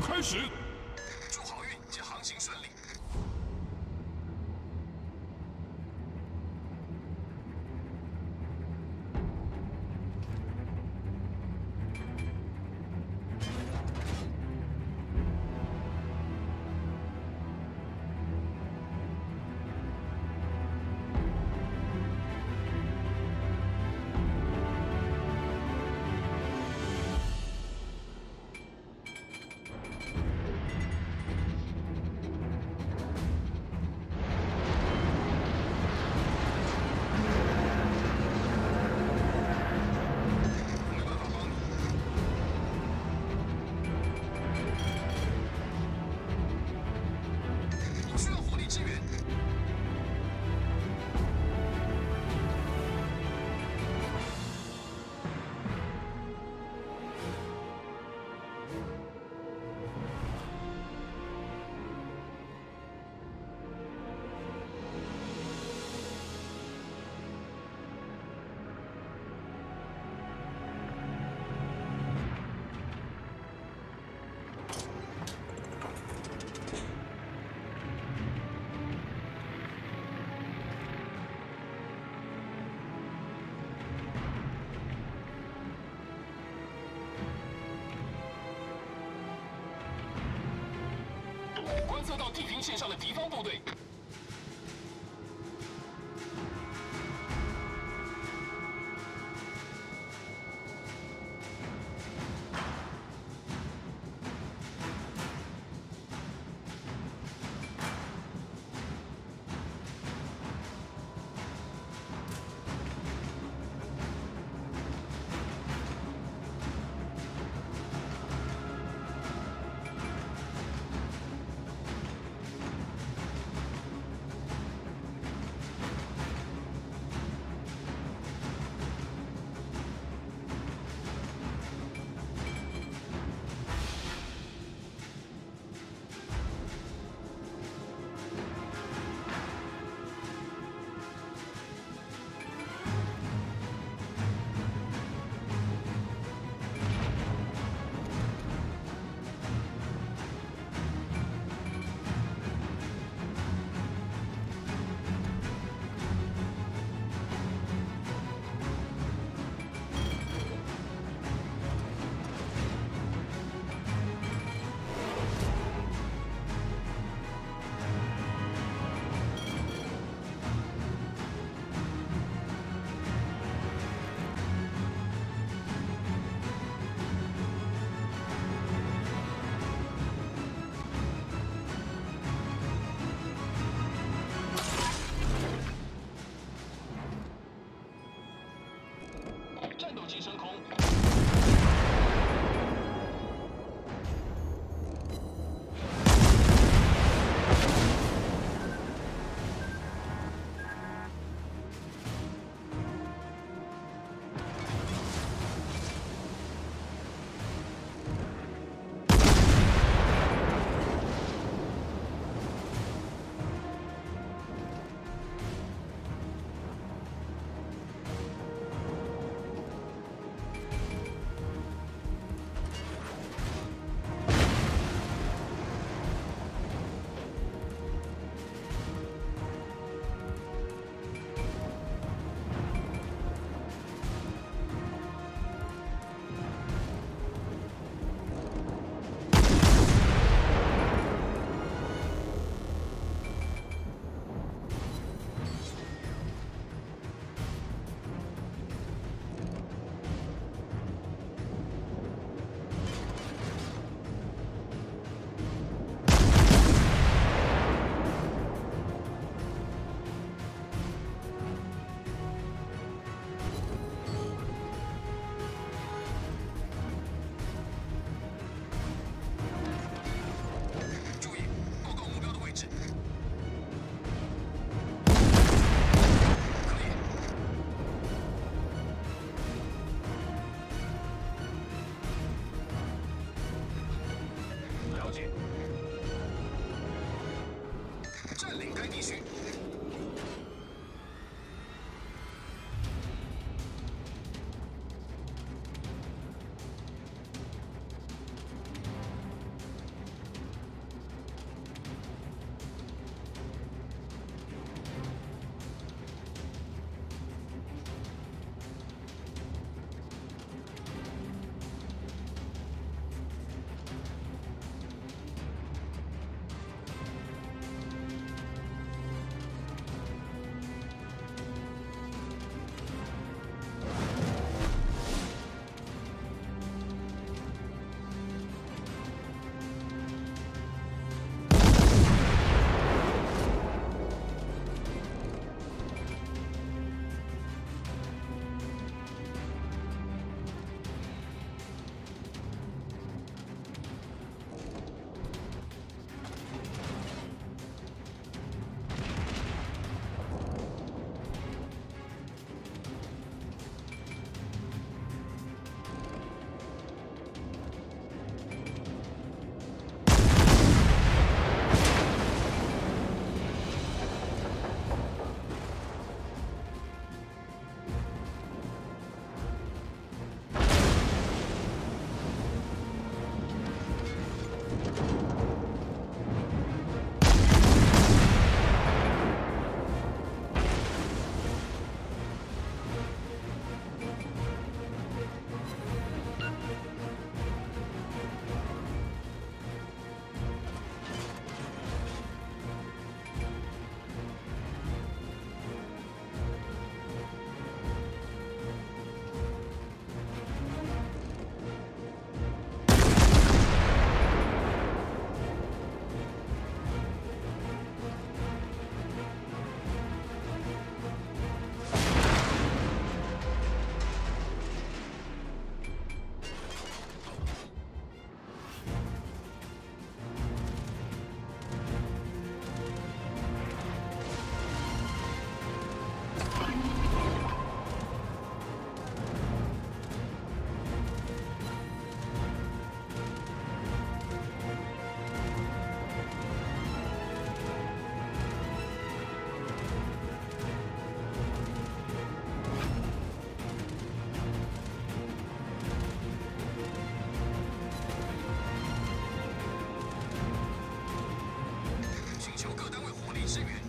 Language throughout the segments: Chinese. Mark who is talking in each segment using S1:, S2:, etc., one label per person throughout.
S1: 开始。地平线上的敌方部队。求各单位火力支援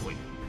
S1: 机会。